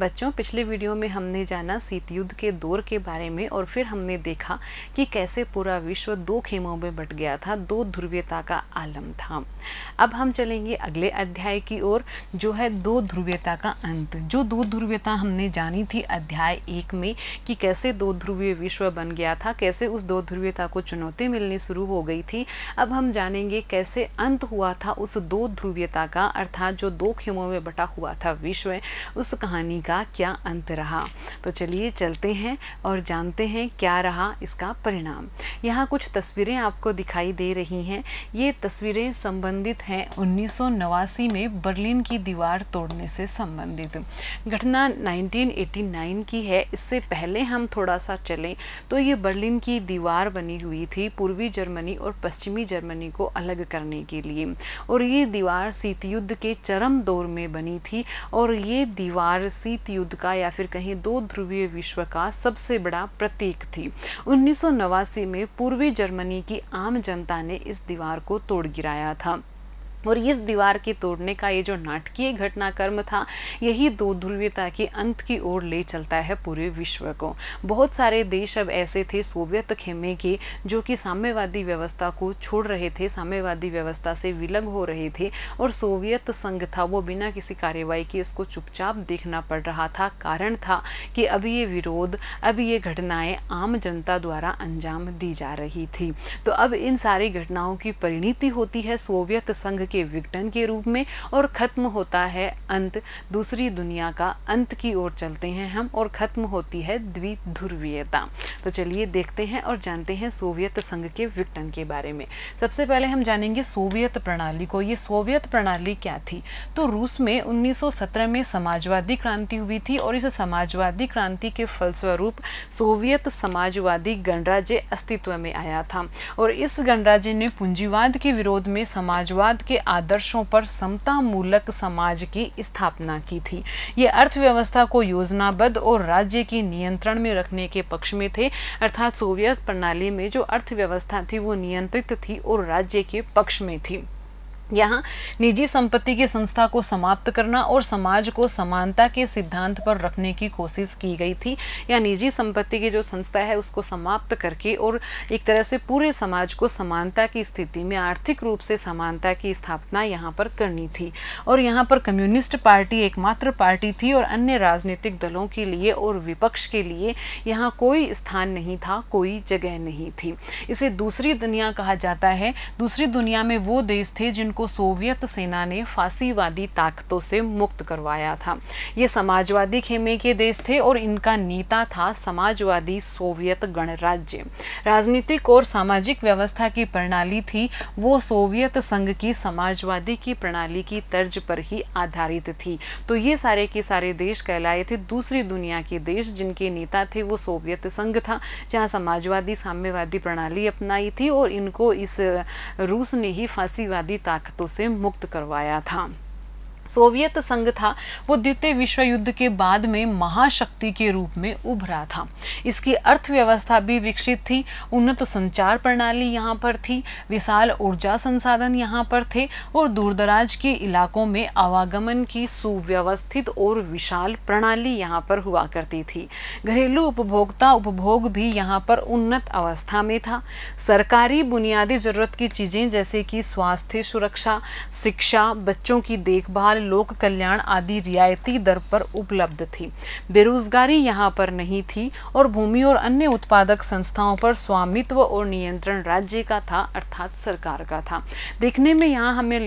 बच्चों, पिछले वीडियो में हमने जाना शीत युद्ध के दौर के बारे में और फिर हमने देखा कि कैसे पूरा विश्व दो खेमों में बट गया था, दो ध्रुवीयता का आलम था। अब हम चलेंगे अगले अध्याय की ओर, जो है दो ध्रुवीयता का अंत। जो दो ध्रुवीयता हमने जानी थी अध्याय एक में कि कैसे दो ध्रुवीय विश्व बन गया था, कैसे उस दो ध्रुवीयता को चुनौती मिलनी शुरू हो गई थी, अब हम जानेंगे कैसे अंत हुआ था उस दो ध्रुवीयता का, अर्थात जो दो खेमों में बटा हुआ था विश्व, उस कहानी का क्या अंत रहा? तो चलिए चलते हैं और जानते हैं क्या रहा इसका परिणाम। यहाँ कुछ तस्वीरें आपको दिखाई दे रही हैं। ये तस्वीरें संबंधित हैं उन्नीस में बर्लिन की दीवार तोड़ने से संबंधित। घटना 1989 की है। इससे पहले हम थोड़ा सा चलें। तो ये बर्लिन की दीवार बनी हुई थी पूर्वी जर्मनी और पश्चिमी जर्मनी को अलग करने के लिए। और ये दीवार शीत युद्ध के चरम दौर में बनी थी और ये दीवार शीत युद्ध का या फिर कहीं दो ध्रुवीय विश्व का सबसे बड़ा प्रतीक थी। उन्नीस सौ नवासी में पूर्वी जर्मनी की आम जनता ने इस दीवार को तोड़ गिराया था। और इस दीवार के तोड़ने का ये जो नाटकीय घटनाक्रम था, यही दो ध्रुवीयता के अंत की ओर ले चलता है पूरे विश्व को। बहुत सारे देश अब ऐसे थे सोवियत खेमे के, जो कि साम्यवादी व्यवस्था को छोड़ रहे थे, साम्यवादी व्यवस्था से विलग हो रहे थे और सोवियत संघ था, वो बिना किसी कार्यवाही के इसको चुपचाप देखना पड़ रहा था। कारण था कि अभी ये विरोध, अब ये घटनाएँ आम जनता द्वारा अंजाम दी जा रही थी। तो अब इन सारी घटनाओं की परिणति होती है सोवियत संघ विघटन के रूप में और ख़त्म होता है अंत। दूसरी दुनिया का अंत की ओर चलते हैं हम और ख़त्म होती है द्विध्रुवीयता। तो चलिए देखते हैं और जानते हैं सोवियत संघ के विघटन के बारे में। सबसे पहले हम जानेंगे सोवियत प्रणाली को। ये सोवियत प्रणाली क्या थी? तो रूस में 1917 में समाजवादी क्रांति हुई थी और इस समाजवादी क्रांति के फलस्वरूप सोवियत समाजवादी गणराज्य अस्तित्व में आया था। और इस गणराज्य ने पूंजीवाद के विरोध में समाजवाद के आदर्शों पर समता मूलक समाज की स्थापना की थी। ये अर्थव्यवस्था को योजनाबद्ध और राज्य के नियंत्रण में रखने के पक्ष में थे, अर्थात सोवियत प्रणाली में जो अर्थव्यवस्था थी वो नियंत्रित थी और राज्य के पक्ष में थी। यहाँ निजी संपत्ति की संस्था को समाप्त करना और समाज को समानता के सिद्धांत पर रखने की कोशिश की गई थी। या निजी संपत्ति की जो संस्था है, उसको समाप्त करके और एक तरह से पूरे समाज को समानता की स्थिति में आर्थिक रूप से समानता की स्थापना यहाँ पर करनी थी। और यहाँ पर कम्युनिस्ट पार्टी एकमात्र पार्टी थी और अन्य राजनीतिक दलों के लिए और विपक्ष के लिए यहाँ कोई स्थान नहीं था, कोई जगह नहीं थी। इसे दूसरी दुनिया कहा जाता है। दूसरी दुनिया में वो देश थे जिन को सोवियत सेना ने फांसीवादी ताकतों से मुक्त करवाया था। ये समाजवादी खेमे के देश थे और इनका नेता था समाजवादी सोवियत गणराज्य। राजनीतिक और सामाजिक व्यवस्था की प्रणाली थी, वो सोवियत संघ की समाजवादी की प्रणाली की तर्ज पर ही आधारित थी। तो ये सारे के सारे देश कहलाए थे। दूसरी दुनिया के देश जिनके नेता थे, वो सोवियत संघ था, जहाँ समाजवादी साम्यवादी प्रणाली अपनाई थी और इनको इस रूस ने ही फांसीवादी ताकत ताकतों से मुक्त करवाया था। सोवियत संघ था, वो द्वितीय विश्व युद्ध के बाद में महाशक्ति के रूप में उभरा था। इसकी अर्थव्यवस्था भी विकसित थी, उन्नत संचार प्रणाली यहाँ पर थी, विशाल ऊर्जा संसाधन यहाँ पर थे और दूरदराज के इलाकों में आवागमन की सुव्यवस्थित और विशाल प्रणाली यहाँ पर हुआ करती थी। घरेलू उपभोक्ता उपभोग भी यहाँ पर उन्नत अवस्था में था। सरकारी बुनियादी ज़रूरत की चीज़ें जैसे कि स्वास्थ्य, सुरक्षा, शिक्षा, बच्चों की देखभाल देखभाल लोक कल्याण आदि रियायती दर पर उपलब्ध थी। बेरोजगारी यहाँ पर नहीं थी और भूमि और अन्य उत्पादक संस्थाओं पर स्वामित्व और नियंत्रण राज्य का था अर्थात सरकार का था। देखने में यहाँ हमें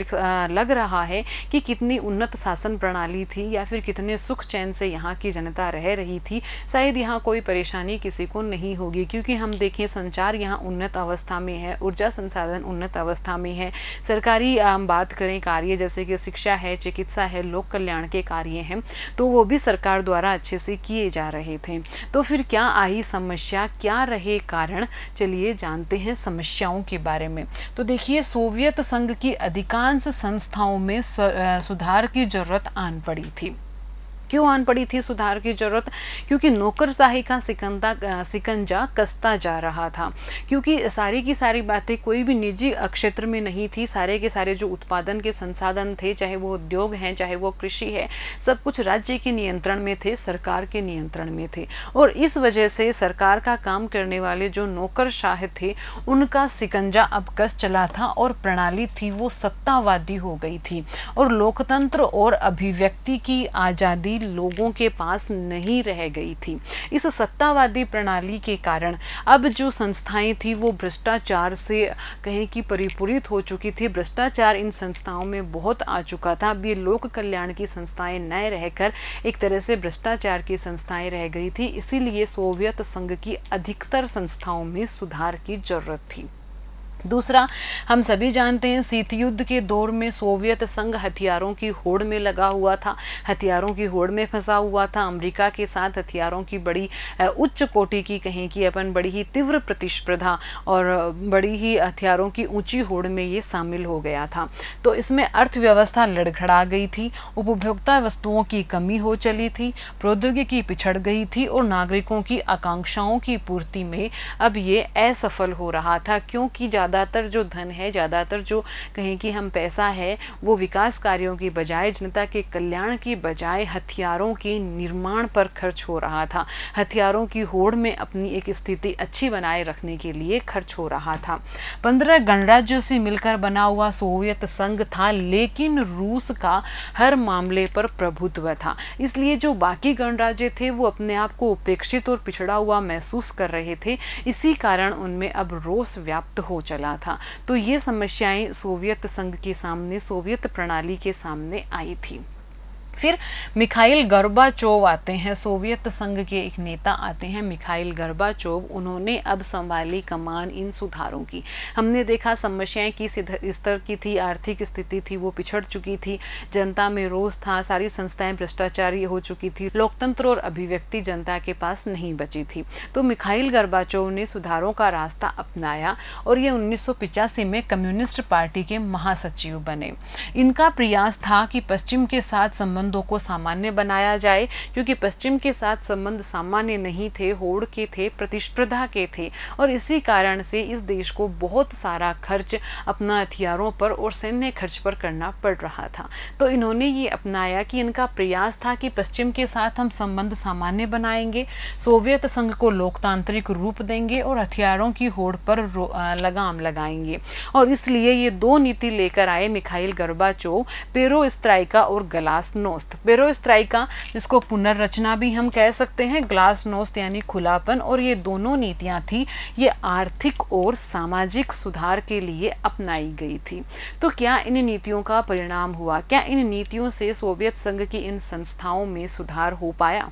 लग रहा है कि कितनी उन्नत शासन प्रणाली थी या फिर कितने सुख चैन से यहाँ की जनता रह रही थी, शायद यहाँ कोई परेशानी किसी को नहीं होगी, क्योंकि हम देखें संचार यहाँ उन्नत अवस्था में है, ऊर्जा संसाधन उन्नत अवस्था में है। सरकारी बात करें कार्य जैसे कि शिक्षा है चिकित्सा चिकित्सा है, लोक कल्याण के कार्य हैं तो वो भी सरकार द्वारा अच्छे से किए जा रहे थे। तो फिर क्या आई समस्या, क्या रहे कारण? चलिए जानते हैं समस्याओं के बारे में। तो देखिए, सोवियत संघ की अधिकांश संस्थाओं में सुधार की ज़रूरत आन पड़ी थी। क्यों आन पड़ी थी सुधार की ज़रूरत? क्योंकि नौकरशाही का सिकंदा सिकंजा कसता जा रहा था। क्योंकि सारी की सारी बातें कोई भी निजी क्षेत्र में नहीं थी। सारे के सारे जो उत्पादन के संसाधन थे, चाहे वो उद्योग हैं, चाहे वो कृषि है, सब कुछ राज्य के नियंत्रण में थे, सरकार के नियंत्रण में थे। और इस वजह से सरकार का काम करने वाले जो नौकरशाह थे, उनका सिकंजा अब कस चला था और प्रणाली थी वो सत्तावादी हो गई थी। और लोकतंत्र और अभिव्यक्ति की आज़ादी लोगों के पास नहीं रह गई थी। इस सत्तावादी प्रणाली के कारण अब जो संस्थाएँ थी, वो भ्रष्टाचार से कहें कि परिपूरित हो चुकी थी। भ्रष्टाचार इन संस्थाओं में बहुत आ चुका था। अब ये लोक कल्याण की संस्थाएँ न रहकर एक तरह से भ्रष्टाचार की संस्थाएँ रह गई थी। इसीलिए सोवियत संघ की अधिकतर संस्थाओं में सुधार की ज़रूरत थी। दूसरा, हम सभी जानते हैं शीत युद्ध के दौर में सोवियत संघ हथियारों की होड़ में लगा हुआ था। हथियारों की होड़ में फंसा हुआ था। अमेरिका के साथ हथियारों की बड़ी उच्च कोटि की कहें कि अपन बड़ी ही तीव्र प्रतिस्पर्धा और बड़ी ही हथियारों की ऊँची होड़ में ये शामिल हो गया था। तो इसमें अर्थव्यवस्था लड़खड़ा गई थी। उपभोक्ता वस्तुओं की कमी हो चली थी। प्रौद्योगिकी पिछड़ गई थी और नागरिकों की आकांक्षाओं की पूर्ति में अब ये असफल हो रहा था, क्योंकि ज़्यादातर जो धन है, ज़्यादातर जो कहें कि हम पैसा है, वो विकास कार्यों की बजाय, जनता के कल्याण की बजाय हथियारों के निर्माण पर खर्च हो रहा था। हथियारों की होड़ में अपनी एक स्थिति अच्छी बनाए रखने के लिए खर्च हो रहा था। पंद्रह गणराज्यों से मिलकर बना हुआ सोवियत संघ था, लेकिन रूस का हर मामले पर प्रभुत्व था। इसलिए जो बाकी गणराज्य थे, वो अपने आप को उपेक्षित और पिछड़ा हुआ महसूस कर रहे थे। इसी कारण उनमें अब रोष व्याप्त हो चला चला था। तो ये समस्याएँ सोवियत संघ के सामने, सोवियत प्रणाली के सामने आई थी। फिर मिखाइल गर्बाचोव आते हैं। सोवियत संघ के एक नेता आते हैं मिखाइल गर्बाचोव। उन्होंने अब संभाली कमान इन सुधारों की। हमने देखा समस्याएँ किस स्तर की थी, आर्थिक स्थिति थी, वो पिछड़ चुकी थी। जनता में रोष था, सारी संस्थाएँ भ्रष्टाचारी हो चुकी थी। लोकतंत्र और अभिव्यक्ति जनता के पास नहीं बची थी। तो मिखाइल गर्बाचोव ने सुधारों का रास्ता अपनाया और ये उन्नीस में कम्युनिस्ट पार्टी के महासचिव बने। इनका प्रयास था कि पश्चिम के साथ संबंध संबंधों को सामान्य बनाया जाए, क्योंकि पश्चिम के साथ संबंध सामान्य नहीं थे, होड़ के थे, प्रतिस्पर्धा के थे। और इसी कारण से इस देश को बहुत सारा खर्च अपना हथियारों पर और सैन्य खर्च पर करना पड़ रहा था। तो इन्होंने ये अपनाया कि इनका प्रयास था कि पश्चिम के साथ हम संबंध सामान्य बनाएँगे, सोवियत संघ को लोकतांत्रिक रूप देंगे और हथियारों की होड़ पर लगाम लगाएँगे। और इसलिए ये दो नीति लेकर आए मिखाइल गर्बाचो पेरो स्त्राइका और गलासनो नोस्त। बेरोस्त्राइका जिसको पुनर्रचना भी हम कह सकते हैं, ग्लास नोस्त यानी खुलापन, और ये दोनों नीतियाँ थी, ये आर्थिक और सामाजिक सुधार के लिए अपनाई गई थी। तो क्या इन नीतियों का परिणाम हुआ? क्या इन नीतियों से सोवियत संघ की इन संस्थाओं में सुधार हो पाया?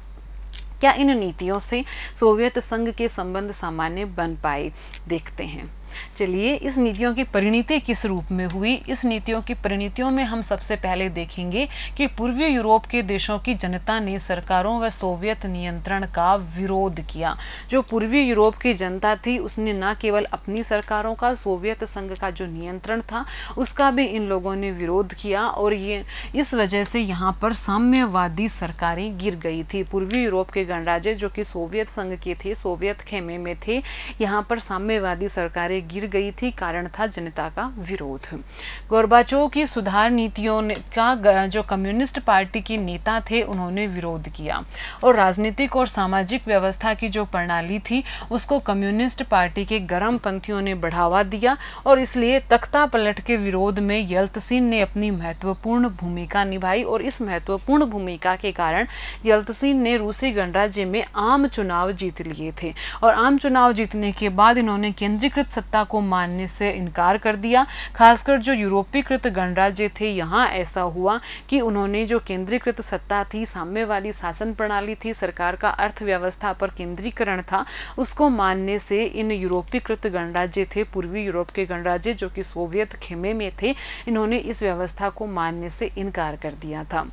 क्या इन नीतियों से सोवियत संघ के संबंध सामान्य बन पाए? देखते हैं। चलिए, इस नीतियों की परिणति किस रूप में हुई? इस नीतियों की परिणतियों में हम सबसे पहले देखेंगे कि पूर्वी यूरोप के देशों की जनता ने सरकारों व सोवियत नियंत्रण का विरोध किया। जो पूर्वी यूरोप की जनता थी, उसने न केवल अपनी सरकारों का, सोवियत संघ का जो नियंत्रण था, उसका भी इन लोगों ने विरोध किया और ये, इस वजह से यहाँ पर साम्यवादी सरकारें गिर गई थी। पूर्वी यूरोप के गणराज्य जो कि सोवियत संघ के थे, सोवियत खेमे में थे, यहाँ पर साम्यवादी सरकारें गिर गई थी, कारण था जनता का विरोध। गोरबाचो की सुधार नीतियों का जो कम्युनिस्ट पार्टी के नेता थे, उन्होंने विरोध किया। और राजनीतिक और सामाजिक व्यवस्था की जो प्रणाली थी, उसको कम्युनिस्ट पार्टी के गर्म पंथियों ने बढ़ावा दिया। और इसलिए तख्ता पलट के विरोध में यल्तसिन ने अपनी महत्वपूर्ण भूमिका निभाई। और इस महत्वपूर्ण भूमिका के कारण यल्तसिन ने रूसी गणराज्य में आम चुनाव जीत लिए थे। और आम चुनाव जीतने के बाद इन्होंने केंद्रीकृत सत्ता को मानने से इनकार कर दिया। खासकर जो यूरोपीकृत गणराज्य थे, यहाँ ऐसा हुआ कि उन्होंने जो केंद्रीकृत सत्ता थी, साम्य वाली शासन प्रणाली थी, सरकार का अर्थव्यवस्था पर केंद्रीकरण था, उसको मानने से इन यूरोपीकृत गणराज्य थे, पूर्वी यूरोप के गणराज्य जो कि सोवियत खेमे में थे, इन्होंने इस व्यवस्था को मानने से इनकार कर दिया था।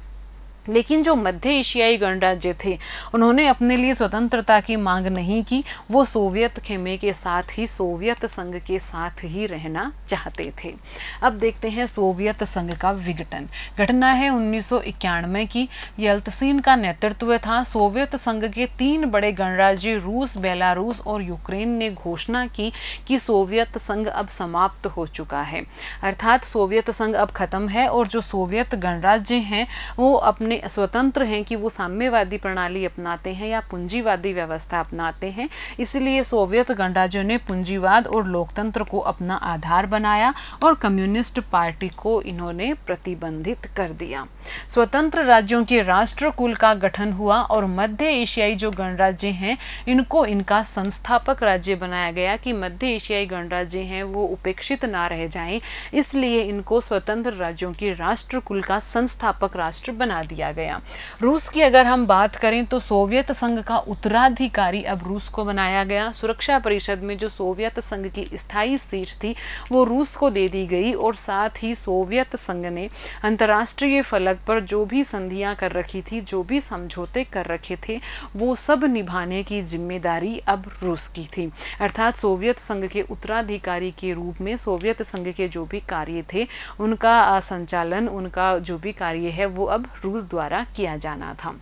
लेकिन जो मध्य एशियाई गणराज्य थे, उन्होंने अपने लिए स्वतंत्रता की मांग नहीं की। वो सोवियत खेमे के साथ ही, सोवियत संघ के साथ ही रहना चाहते थे। अब देखते हैं सोवियत संघ का विघटन। घटना है उन्नीस सौ इक्यानवे की। यल्तसीन का नेतृत्व था। सोवियत संघ के तीन बड़े गणराज्य, रूस, बेलारूस और यूक्रेन ने घोषणा की कि सोवियत संघ अब समाप्त हो चुका है। अर्थात सोवियत संघ अब खत्म है और जो सोवियत गणराज्य हैं, वो अपने अपने स्वतंत्र हैं कि वो साम्यवादी प्रणाली अपनाते हैं या पूंजीवादी व्यवस्था अपनाते हैं। इसलिए सोवियत गणराज्यों ने पूंजीवाद और लोकतंत्र को अपना आधार बनाया और कम्युनिस्ट पार्टी को इन्होंने प्रतिबंधित कर दिया। स्वतंत्र राज्यों के राष्ट्र कुल का गठन हुआ और मध्य एशियाई जो गणराज्य हैं, इनको इनका संस्थापक राज्य बनाया गया कि मध्य एशियाई गणराज्य हैं, वो उपेक्षित ना रह जाएँ। इसलिए इनको स्वतंत्र राज्यों के राष्ट्र कुल का संस्थापक राष्ट्र बना दिया किया गया। रूस की अगर हम बात करें तो सोवियत संघ का उत्तराधिकारी अब रूस को बनाया गया। सुरक्षा परिषद में जो सोवियत संघ की स्थायी सीट थी, वो रूस को दे दी गई और साथ ही सोवियत संघ ने अंतर्राष्ट्रीय फलक पर जो भी संधियाँ कर रखी थी, जो भी समझौते कर रखे थे, वो सब निभाने की ज़िम्मेदारी अब रूस की थी। अर्थात सोवियत संघ के उत्तराधिकारी के रूप में सोवियत संघ के जो भी कार्य थे, उनका संचालन, उनका जो भी कार्य है, वो अब रूस द्वारा किया जाना था।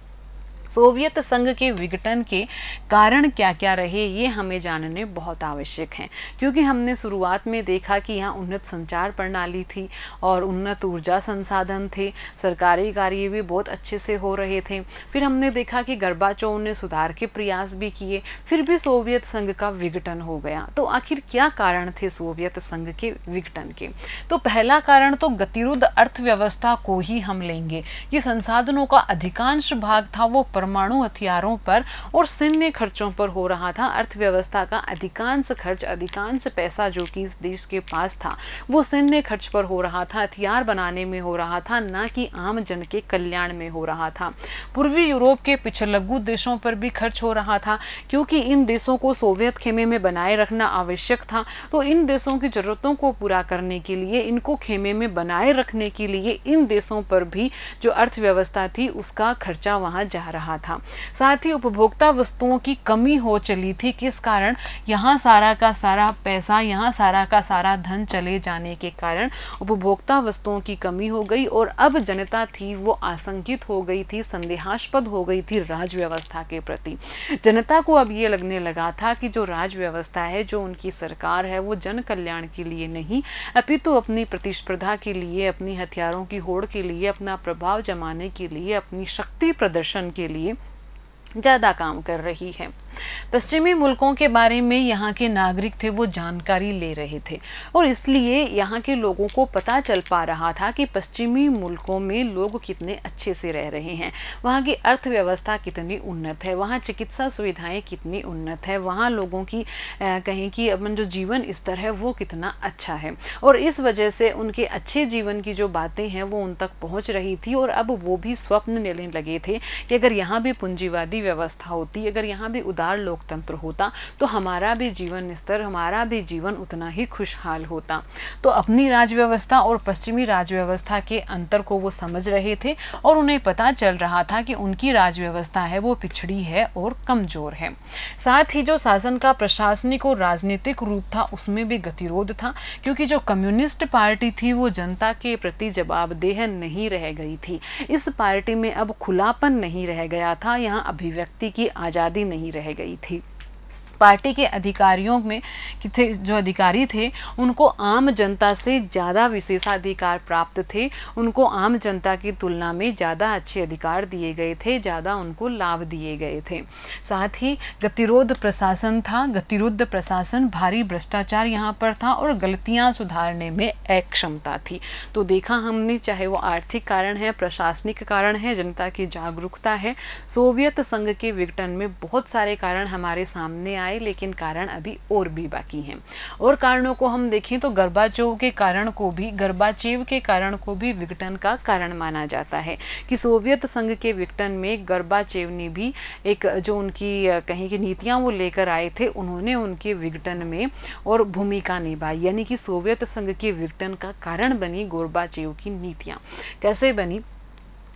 सोवियत संघ के विघटन के कारण क्या क्या रहे, ये हमें जानने बहुत आवश्यक हैं। क्योंकि हमने शुरुआत में देखा कि यहाँ उन्नत संचार प्रणाली थी और उन्नत ऊर्जा संसाधन थे, सरकारी कार्य भी बहुत अच्छे से हो रहे थे। फिर हमने देखा कि गर्बाचोव ने सुधार के प्रयास भी किए, फिर भी सोवियत संघ का विघटन हो गया। तो आखिर क्या कारण थे सोवियत संघ के विघटन के? तो पहला कारण तो गतिरुद्ध अर्थव्यवस्था को ही हम लेंगे। ये संसाधनों का अधिकांश भाग था वो परमाणु हथियारों पर और सैन्य खर्चों पर हो रहा था। अर्थव्यवस्था का अधिकांश खर्च अधिकांश पैसा जो कि इस देश के पास था, वो सैन्य खर्च पर हो रहा था। हथियार बनाने में हो रहा था, ना कि आम जन के कल्याण में हो रहा था। पूर्वी यूरोप के पिछलग्गू देशों पर भी खर्च हो रहा था, क्योंकि इन देशों को सोवियत खेमे में बनाए रखना आवश्यक था। तो इन देशों की ज़रूरतों को पूरा करने के लिए, इनको खेमे में बनाए रखने के लिए, इन देशों पर भी जो अर्थव्यवस्था थी, उसका खर्चा वहाँ जा रहा रहा था। साथ ही उपभोक्ता वस्तुओं की कमी हो चली थी, किस कारण? यहाँ सारा का सारा पैसा, यहाँ सारा का सारा धन चले जाने के कारण उपभोक्ता वस्तुओं की कमी हो गई और अब जनता थी, वो आशंकित हो गई थी, संदेहास्पद हो गई थी राज व्यवस्था के प्रति। जनता को अब ये लगने लगा था कि जो राज व्यवस्था है, जो उनकी सरकार है, वो जन कल्याण के लिए नहीं, अपितु तो अपनी प्रतिस्पर्धा के लिए, अपनी हथियारों की होड़ के लिए, अपना प्रभाव जमाने के लिए, अपनी शक्ति प्रदर्शन के लिए ज़्यादा काम कर रही है। पश्चिमी मुल्कों के बारे में यहाँ के नागरिक थे, वो जानकारी ले रहे थे। और इसलिए यहाँ के लोगों को पता चल पा रहा था कि पश्चिमी मुल्कों में लोग कितने अच्छे से रह रहे हैं। वहाँ की अर्थव्यवस्था कितनी उन्नत है, वहाँ चिकित्सा सुविधाएँ कितनी उन्नत है, वहाँ लोगों की कहें कि अपन जो जीवन स्तर है, वो कितना अच्छा है। और इस वजह से उनके अच्छे जीवन की जो बातें हैं, वो उन तक पहुँच रही थी और अब वो भी स्वप्न लेने लगे थे कि अगर यहाँ भी पूंजीवादी व्यवस्था होती, अगर यहाँ भी उदार समझदार लोकतंत्र होता तो हमारा भी जीवन स्तर, हमारा भी जीवन उतना ही खुशहाल होता। तो अपनी राज व्यवस्था और पश्चिमी राज व्यवस्था के अंतर को वो समझ रहे थे और उन्हें पता चल रहा था कि उनकी राज व्यवस्था है, वो पिछड़ी है और कमज़ोर है। साथ ही जो शासन का प्रशासनिक और राजनीतिक रूप था, उसमें भी गतिरोध था, क्योंकि जो कम्युनिस्ट पार्टी थी, वो जनता के प्रति जवाबदेह नहीं रह गई थी। इस पार्टी में अब खुलापन नहीं रह गया था, यहाँ अभिव्यक्ति की आज़ादी नहीं रह गई थी। पार्टी के अधिकारियों में थे, जो अधिकारी थे, उनको आम जनता से ज़्यादा विशेषाधिकार प्राप्त थे। उनको आम जनता की तुलना में ज़्यादा अच्छे अधिकार दिए गए थे, ज़्यादा उनको लाभ दिए गए थे। साथ ही गतिरोध प्रशासन था गतिरुद्ध प्रशासन भारी भ्रष्टाचार यहाँ पर था और गलतियाँ सुधारने में अक्षमता थी। तो देखा हमने, चाहे वो आर्थिक कारण है, प्रशासनिक कारण है, जनता की जागरूकता है, सोवियत संघ के विघटन में बहुत सारे कारण हमारे सामने आए। आए लेकिन कारण अभी और भी बाकी हैं। और कारणों को हम देखें तो गर्बाचोव के कारण को भी गर्बाचेव के कारण को भी विघटन का कारण माना जाता है कि सोवियत संघ के विघटन में गर्बाचेव ने भी एक, जो उनकी, कहीं की नीतियाँ वो लेकर आए थे, उन्होंने उनके विघटन में और भूमिका निभाई। यानी कि सोवियत संघ के विघटन का कारण बनी गोरबाचेव की नीतियाँ। कैसे बनी?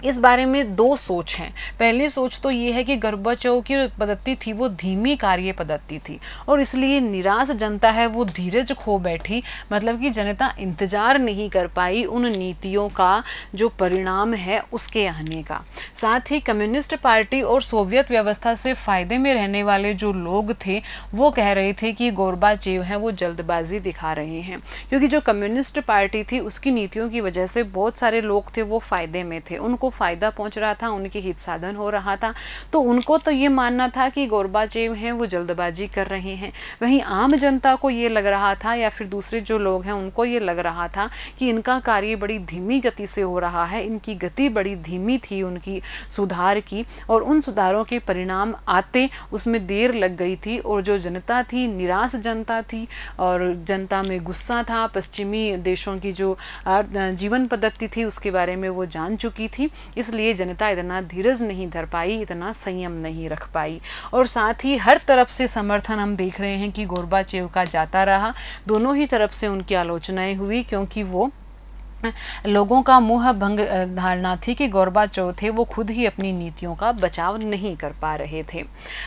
इस बारे में दो सोच हैं। पहली सोच तो ये है कि गर्बाचोव की पद्धति थी, वो धीमी कार्य पद्धति थी और इसलिए निराश जनता है, वो धीरज खो बैठी। मतलब कि जनता इंतज़ार नहीं कर पाई उन नीतियों का जो परिणाम है उसके आने का। साथ ही कम्युनिस्ट पार्टी और सोवियत व्यवस्था से फ़ायदे में रहने वाले जो लोग थे, वो कह रहे थे कि गोरबाचेव हैं, वो जल्दबाजी दिखा रहे हैं। क्योंकि जो कम्युनिस्ट पार्टी थी, उसकी नीतियों की वजह से बहुत सारे लोग थे, वो फ़ायदे में थे, उनको फ़ायदा पहुँच रहा था, उनके हित साधन हो रहा था। तो उनको तो ये मानना था कि गोरबाचेव हैं, वो जल्दबाजी कर रहे हैं। वहीं आम जनता को ये लग रहा था या फिर दूसरे जो लोग हैं, उनको ये लग रहा था कि इनका कार्य बड़ी धीमी गति से हो रहा है, इनकी गति बड़ी धीमी थी उनकी सुधार की, और उन सुधारों के परिणाम आते उसमें देर लग गई थी, और जो जनता थी, निराश जनता थी, और जनता में गुस्सा था। पश्चिमी देशों की जो जीवन पद्धति थी, उसके बारे में वो जान चुकी थी। इसलिए जनता इतना धीरज नहीं धर पाई, इतना संयम नहीं रख पाई। और साथ ही हर तरफ़ से समर्थन हम देख रहे हैं कि गोरबाचेव का जाता रहा। दोनों ही तरफ़ से उनकी आलोचनाएँ हुई, क्योंकि वो लोगों का मुँह भंग धारणा थी कि गोरबाचौथ थे वो खुद ही अपनी नीतियों का बचाव नहीं कर पा रहे थे।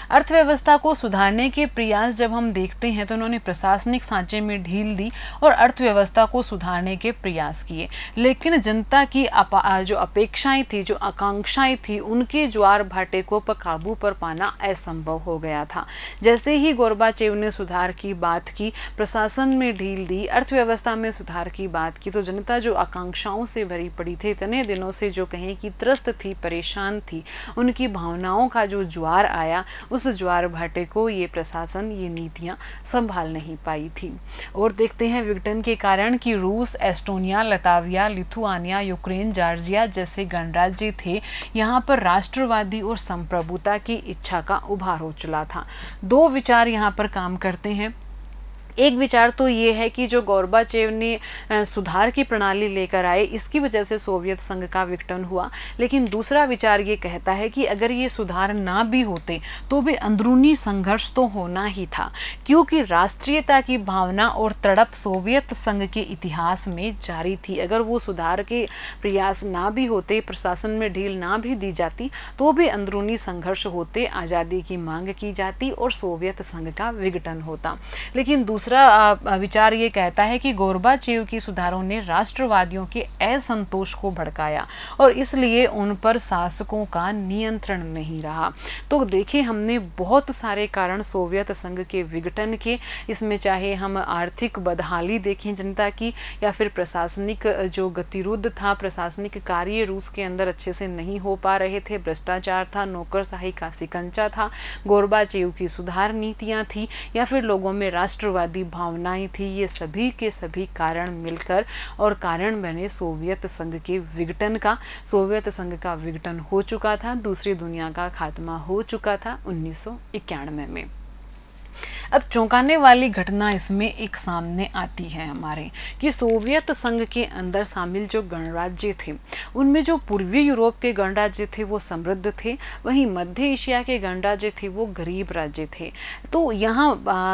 अर्थव्यवस्था को सुधारने के प्रयास जब हम देखते हैं तो उन्होंने प्रशासनिक सांचे में ढील दी और अर्थव्यवस्था को सुधारने के प्रयास किए। लेकिन जनता की जो अपेक्षाएँ थी, जो आकांक्षाएँ थी, उनके ज्वार भाटे को काबू पर पाना असंभव हो गया था। जैसे ही गोरबाचेव ने सुधार की बात की, प्रशासन में ढील दी, अर्थव्यवस्था में सुधार की बात की तो जनता जो आकांक्षाओं से भरी पड़ी थी। इतने दिनों से जो कहें कि त्रस्त थी, परेशान थी, उनकी भावनाओं का जो ज्वार आया, उस ज्वार भाटे को ये प्रशासन, ये नीतियाँ संभाल नहीं पाई थी। और देखते हैं विघटन के कारण कि रूस, Estonia, Latvia, Lithuania, Ukraine, Georgia जैसे गणराज्य थे, यहाँ पर राष्ट्रवादी और संप्रभुता की इच्छा का उभार हो चला था। दो विचार यहाँ पर काम करते हैं। एक विचार तो ये है कि जो गौरबाचेव ने सुधार की प्रणाली लेकर आए, इसकी वजह से सोवियत संघ का विघटन हुआ। लेकिन दूसरा विचार ये कहता है कि अगर ये सुधार ना भी होते तो भी अंदरूनी संघर्ष तो होना ही था, क्योंकि राष्ट्रीयता की भावना और तड़प सोवियत संघ के इतिहास में जारी थी। अगर वो सुधार के प्रयास ना भी होते, प्रशासन में ढील ना भी दी जाती तो भी अंदरूनी संघर्ष होते, आज़ादी की मांग की जाती और सोवियत संघ का विघटन होता। लेकिन दूसरा दूसरा विचार ये कहता है कि गोरबाचेव की सुधारों ने राष्ट्रवादियों के असंतोष को भड़काया और इसलिए उन पर शासकों का नियंत्रण नहीं रहा। तो देखिए, हमने बहुत सारे कारण सोवियत संघ के विघटन के, इसमें चाहे हम आर्थिक बदहाली देखें जनता की या फिर प्रशासनिक जो गतिरुद्ध था, प्रशासनिक कार्य रूस के अंदर अच्छे से नहीं हो पा रहे थे, भ्रष्टाचार था, नौकरशाही का सिकंचा था गोरबाचेव की सुधार नीतियाँ थी या फिर लोगों में राष्ट्रवादी आदि भावनाएँ थी, ये सभी के सभी कारण मिलकर और कारण बने सोवियत संघ के विघटन का। सोवियत संघ का विघटन हो चुका था, दूसरी दुनिया का खात्मा हो चुका था उन्नीस सौ इक्यानवे में। अब चौंकाने वाली घटना इसमें एक सामने आती है हमारे, कि सोवियत संघ के अंदर शामिल जो गणराज्य थे, उनमें जो पूर्वी यूरोप के गणराज्य थे वो समृद्ध थे, वहीं मध्य एशिया के गणराज्य थे वो गरीब राज्य थे। तो यहाँ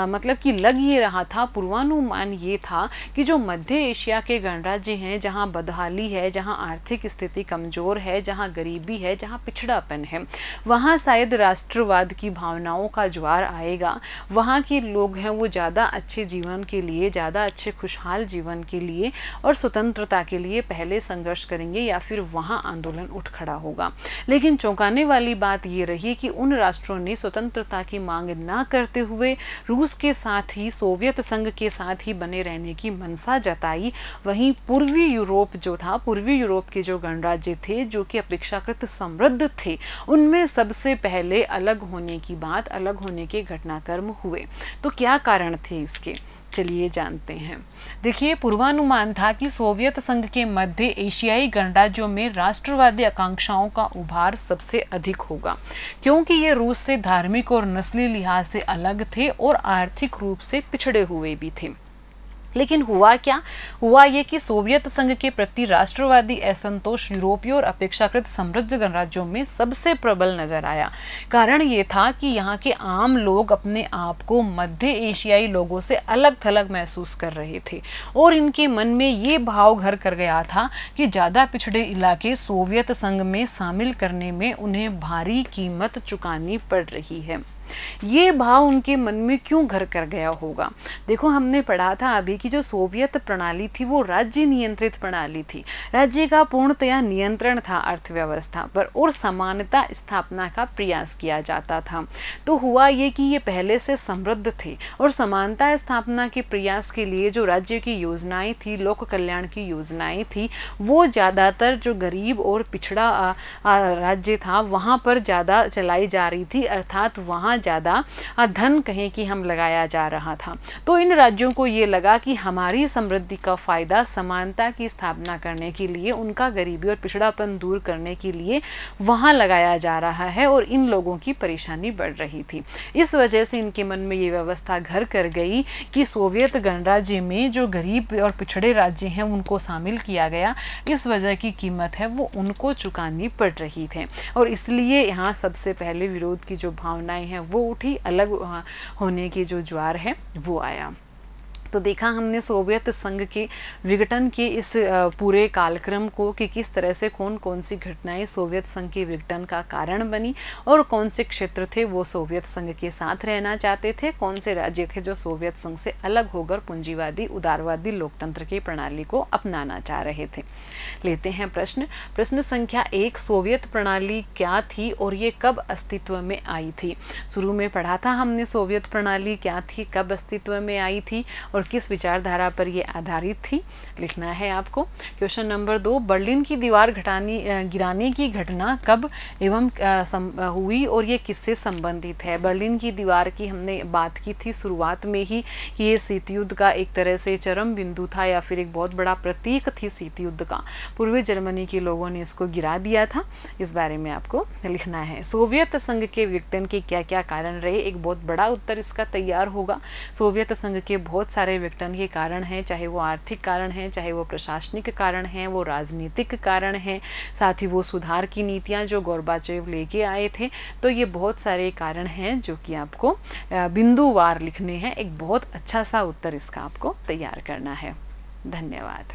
मतलब कि लग ये रहा था, पूर्वानुमान ये था कि जो मध्य एशिया के गणराज्य हैं, जहाँ बदहाली है, जहाँ आर्थिक स्थिति कमज़ोर है, जहाँ गरीबी है, जहाँ पिछड़ापन है, वहाँ शायद राष्ट्रवाद की भावनाओं का ज्वार आएगा, वहाँ के लोग हैं वो ज़्यादा अच्छे जीवन के लिए, ज़्यादा अच्छे खुशहाल जीवन के लिए और स्वतंत्रता के लिए पहले संघर्ष करेंगे या फिर वहाँ आंदोलन उठ खड़ा होगा। लेकिन चौंकाने वाली बात ये रही कि उन राष्ट्रों ने स्वतंत्रता की मांग ना करते हुए रूस के साथ ही, सोवियत संघ के साथ ही बने रहने की मनसा जताई। वहीं पूर्वी यूरोप जो था, पूर्वी यूरोप के जो गणराज्य थे, जो कि अपेक्षाकृत समृद्ध थे, उनमें सबसे पहले अलग होने की बात, अलग होने के घटनाक्रम हुए। तो क्या कारण थे इसके? चलिए जानते हैं। देखिए, पूर्वानुमान था कि सोवियत संघ के मध्य एशियाई गणराज्यों में राष्ट्रवादी आकांक्षाओं का उभार सबसे अधिक होगा, क्योंकि ये रूस से धार्मिक और नस्ली लिहाज से अलग थे और आर्थिक रूप से पिछड़े हुए भी थे। लेकिन हुआ क्या? हुआ ये कि सोवियत संघ के प्रति राष्ट्रवादी असंतोष, यूरोपीय और अपेक्षाकृत समृद्ध गणराज्यों में सबसे प्रबल नज़र आया। कारण ये था कि यहाँ के आम लोग अपने आप को मध्य एशियाई लोगों से अलग थलग महसूस कर रहे थे और इनके मन में ये भाव घर कर गया था कि ज़्यादा पिछड़े इलाके सोवियत संघ में शामिल करने में उन्हें भारी कीमत चुकानी पड़ रही है। ये भाव उनके मन में क्यों घर कर गया होगा? देखो, हमने पढ़ा था अभी की जो सोवियत प्रणाली थी, वो राज्य नियंत्रित प्रणाली थी। राज्य का पूर्णतया नियंत्रण था, अर्थव्यवस्था पर और समानता स्थापना का प्रयास किया जाता था। तो हुआ ये कि ये पहले से समृद्ध थे और समानता स्थापना के प्रयास के लिए जो राज्य की योजनाएँ थी, लोक कल्याण की योजनाएँ थी, वो ज़्यादातर जो गरीब और पिछड़ा राज्य था, वहाँ पर ज़्यादा चलाई जा रही थी, अर्थात वहाँ ज़्यादा धन कहें कि हम लगाया जा रहा था। तो इन राज्यों को ये लगा कि हमारी समृद्धि का फ़ायदा समानता की स्थापना करने के लिए, उनका गरीबी और पिछड़ापन दूर करने के लिए वहाँ लगाया जा रहा है और इन लोगों की परेशानी बढ़ रही थी। इस वजह से इनके मन में ये व्यवस्था घर कर गई कि सोवियत गणराज्य में जो गरीब और पिछड़े राज्य हैं, उनको शामिल किया गया। इस वजह की कीमत है, वो उनको चुकानी पड़ रही थी। और इसलिए यहाँ सबसे पहले विरोध की जो भावनाएँ हैं वो उठी अलग होने की जो ज्वार है वो आया। तो देखा हमने सोवियत संघ के विघटन के इस पूरे कालक्रम को कि किस तरह से कौन कौन सी घटनाएँ सोवियत संघ के विघटन का कारण बनी और कौन से क्षेत्र थे वो सोवियत संघ के साथ रहना चाहते थे, कौन से राज्य थे जो सोवियत संघ से अलग होकर पूंजीवादी, उदारवादी लोकतंत्र की प्रणाली को अपनाना चाह रहे थे। लेते हैं प्रश्न। प्रश्न संख्या एक, सोवियत प्रणाली क्या थी और ये कब अस्तित्व में आई थी? शुरू में पढ़ा था हमने सोवियत प्रणाली क्या थी, कब अस्तित्व में आई थी और किस विचारधारा पर ये आधारित थी, लिखना है आपको। क्वेश्चन नंबर दो, बर्लिन की दीवार घटानी गिराने की घटना कब एवं हुई और ये किससे संबंधित है? बर्लिन की दीवार की हमने बात की थी शुरुआत में ही कि ये शीत युद्ध का एक तरह से चरम बिंदु था या फिर एक बहुत बड़ा प्रतीक थी शीत युद्ध का। पूर्वी जर्मनी के लोगों ने इसको गिरा दिया था। इस बारे में आपको लिखना है। सोवियत संघ के विघटन के क्या क्या कारण रहे? एक बहुत बड़ा उत्तर इसका तैयार होगा। सोवियत संघ के बहुत सारे सारे विघटन के कारण हैं, चाहे वो आर्थिक कारण हैं, चाहे वो प्रशासनिक कारण हैं, वो राजनीतिक कारण हैं, साथ ही वो सुधार की नीतियाँ जो गौरबाचेव लेके आए थे। तो ये बहुत सारे कारण हैं जो कि आपको बिंदुवार लिखने हैं। एक बहुत अच्छा सा उत्तर इसका आपको तैयार करना है। धन्यवाद।